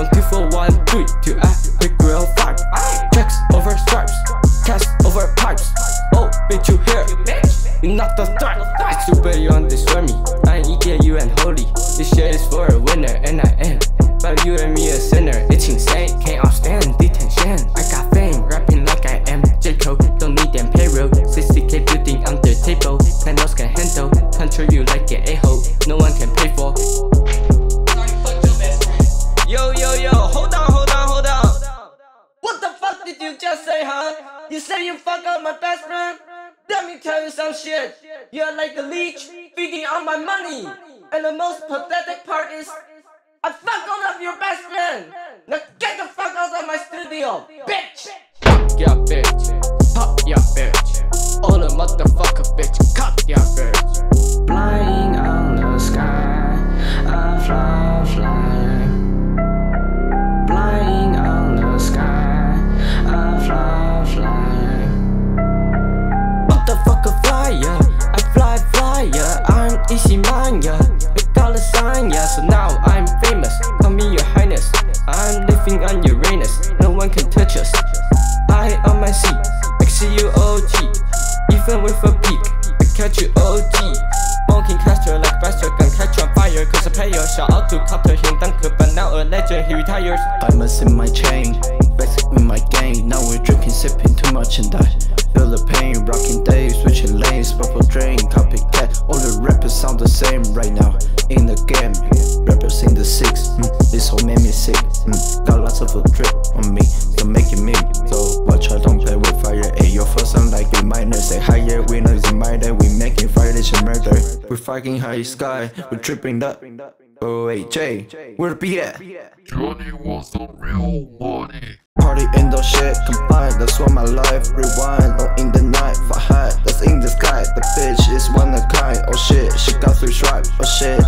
from 2413 to I ah, quick real 5. Checks over stripes, cash over pipes. Oh, bitch, you here? You not the threat. It's super, you understand me. I idiot, you and holy. This shit is for a winner, and I am. But you and me a sinner, it's insane. Can't understand detention. I got fame, rapping like I am J. Cole. Don't need them payroll. 60k building under table. Panels can handle. Control you like an a-hole. No one can pay for. Yo, yo, yo, hold on, hold on, hold on. What the fuck did you just say, huh? You say you fuck up my best friend? Let me tell you some shit. You're like a leech feeding on my money. And the most pathetic part is I fuck all of your best friend. Now get the fuck out of my studio, bitch. Fuck ya, bitch. Fuck ya, bitch. Easy mind, yeah. I got lasagna, so now I'm famous. Call me your highness. I'm living on Uranus. No one can touch us. I on my seat, I see you OG. Even with a peak, I catch you OG. Bonking Castro like Bastard can catch on fire. Cause I pay your shout out to Copter him Dunker, but now a legend, he retires. Diamonds in my chain, in the. Rappers in the six, mm, this all made me sick. Mm, got lots of a drip on me, so making me. So watch I don't play with fire. Hey, your first sound like a minor. Say higher, we know it's in minor. We making violation murder. We're fucking high sky, we're tripping up. Oh wait, Jay, where the beat at? Johnny wants the real money. Party in the shit combined, that's what my life rewind. Oh, in the night, for high, that's in the sky. The bitch is one of kind. Oh shit, she got three stripes. Oh shit,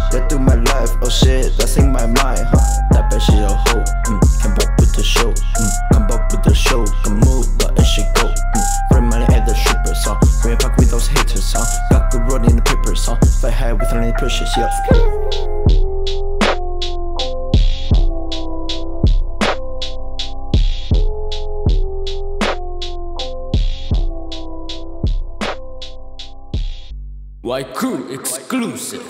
Exclusive, exclusive.